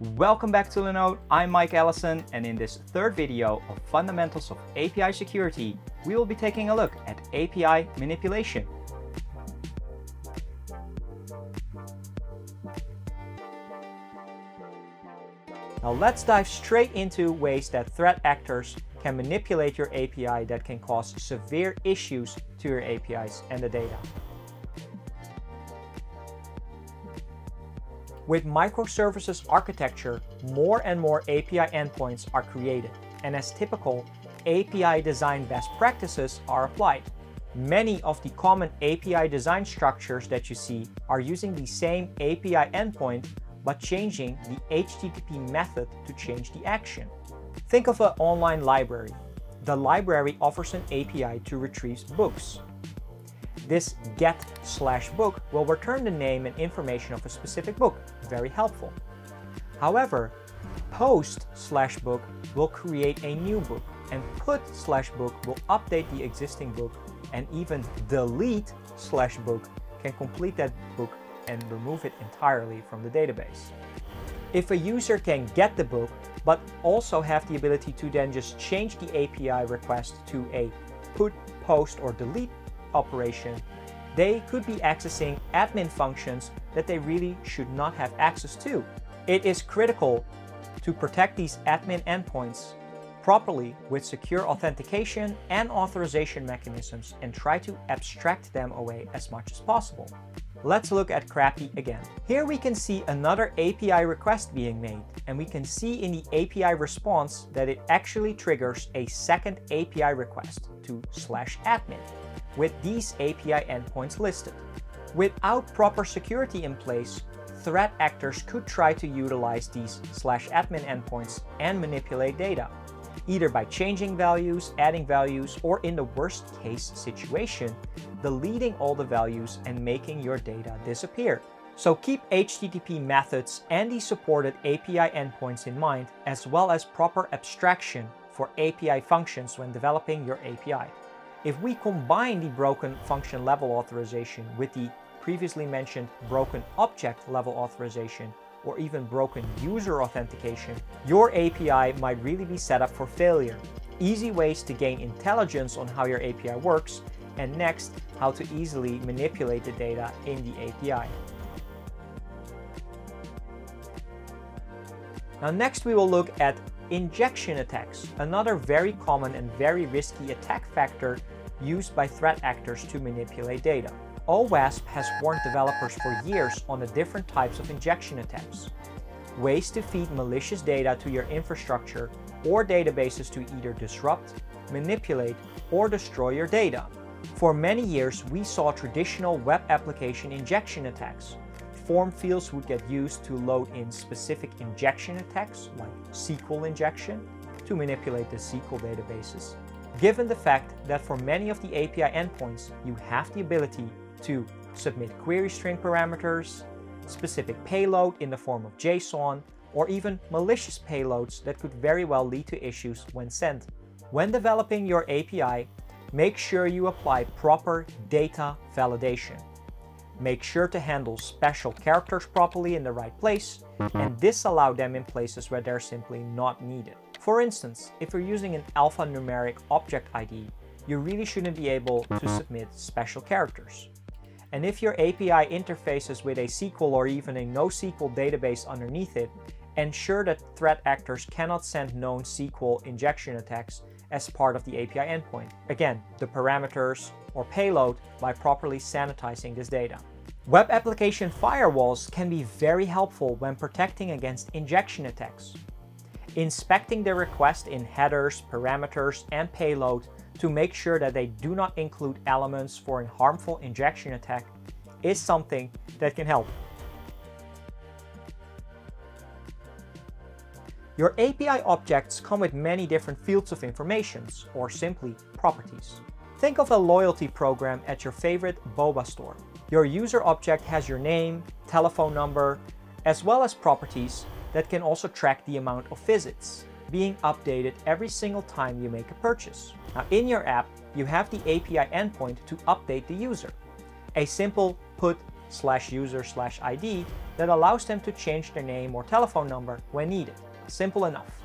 Welcome back to Linode, I'm Mike Elissen and in this third video of Fundamentals of API Security, we will be taking a look at API manipulation. Now let's dive straight into ways that threat actors can manipulate your API that can cause severe issues to your APIs and the data. With microservices architecture, more and more API endpoints are created, and as typical, API design best practices are applied. Many of the common API design structures that you see are using the same API endpoint, but changing the HTTP method to change the action. Think of an online library. The library offers an API to retrieve books. This get slash book will return the name and information of a specific book. Very helpful. However, post slash book will create a new book and put slash book will update the existing book and even delete slash book can complete that book and remove it entirely from the database. If a user can get the book, but also have the ability to then just change the API request to a put, post, or delete operation, they could be accessing admin functions that they really should not have access to. It is critical to protect these admin endpoints properly with secure authentication and authorization mechanisms and try to abstract them away as much as possible. Let's look at CRAPI again. Here we can see another API request being made, and we can see in the API response that it actually triggers a second API request to slash admin with these API endpoints listed. Without proper security in place, threat actors could try to utilize these slash admin endpoints and manipulate data, either by changing values, adding values, or in the worst case situation, deleting all the values and making your data disappear. So keep HTTP methods and the supported API endpoints in mind, as well as proper abstraction for API functions when developing your API. If we combine the broken function level authorization with the previously mentioned broken object level authorization or even broken user authentication, your API might really be set up for failure. Easy ways to gain intelligence on how your API works, and next, how to easily manipulate the data in the API. Now next we will look at Injection attacks, another very common and very risky attack vector used by threat actors to manipulate data. OWASP has warned developers for years on the different types of injection attacks. Ways to feed malicious data to your infrastructure or databases to either disrupt, manipulate, or destroy your data. For many years, we saw traditional web application injection attacks, form fields would get used to load in specific injection attacks, like SQL injection, to manipulate the SQL databases. Given the fact that for many of the API endpoints, you have the ability to submit query string parameters, specific payload in the form of JSON, or even malicious payloads that could very well lead to issues when sent. When developing your API, make sure you apply proper data validation. Make sure to handle special characters properly in the right place and disallow them in places where they're simply not needed. For instance, if you're using an alphanumeric object ID, you really shouldn't be able to submit special characters. And if your API interfaces with a SQL or even a NoSQL database underneath it, ensure that threat actors cannot send known SQL injection attacks as part of the API endpoint. Again, the parameters or payload by properly sanitizing this data. Web application firewalls can be very helpful when protecting against injection attacks. Inspecting the request in headers, parameters, and payload to make sure that they do not include elements for a harmful injection attack is something that can help. Your API objects come with many different fields of information, or simply properties. Think of a loyalty program at your favorite boba store. Your user object has your name, telephone number, as well as properties that can also track the amount of visits being updated every single time you make a purchase. Now in your app, you have the API endpoint to update the user. A simple put slash user slash ID that allows them to change their name or telephone number when needed. Simple enough.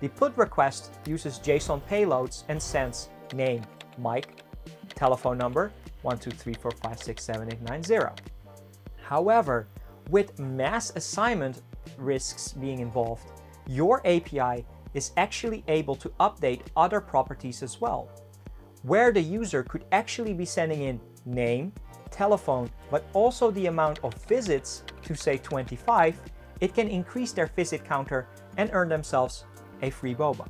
The put request uses JSON payloads and sends name Mike, telephone number 12345678890. However, with mass assignment risks being involved, your API is actually able to update other properties as well, where the user could actually be sending in name, telephone, but also the amount of visits to say 25, it can increase their visit counter and earn themselves a free boba.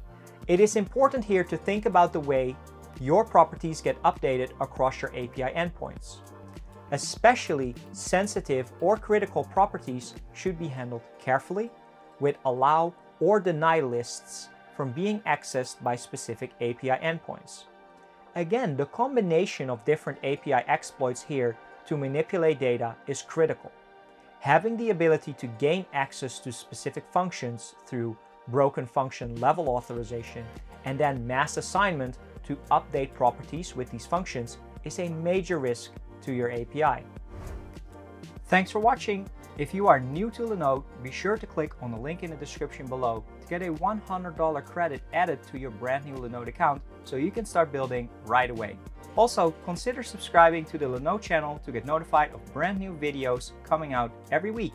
It is important here to think about the way your properties get updated across your API endpoints. Especially sensitive or critical properties should be handled carefully with allow or deny lists from being accessed by specific API endpoints. Again, the combination of different API exploits here to manipulate data is critical. Having the ability to gain access to specific functions through broken function level authorization and then mass assignment to update properties with these functions is a major risk to your API. Thanks for watching. If you are new to Linode, be sure to click on the link in the description below to get a $100 credit added to your brand new Linode account so you can start building right away. Also, consider subscribing to the Linode channel to get notified of brand new videos coming out every week.